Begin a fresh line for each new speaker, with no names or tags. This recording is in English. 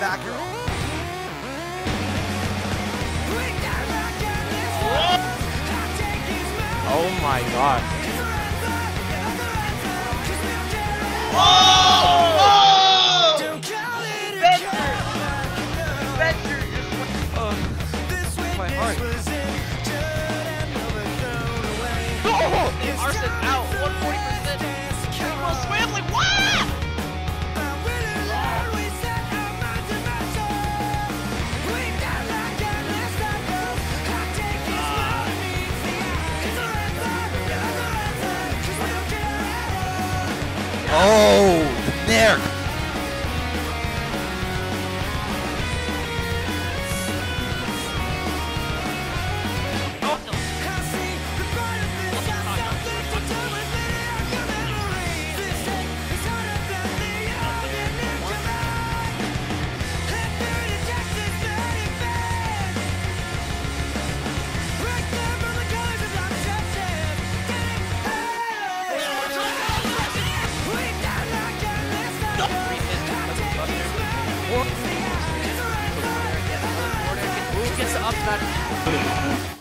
Batgirl.
Oh my god. Oh! Venture. Venture.
Oh my heart. Oh! Arson out, 140%.
Oh, the nerf.
Who gets up that?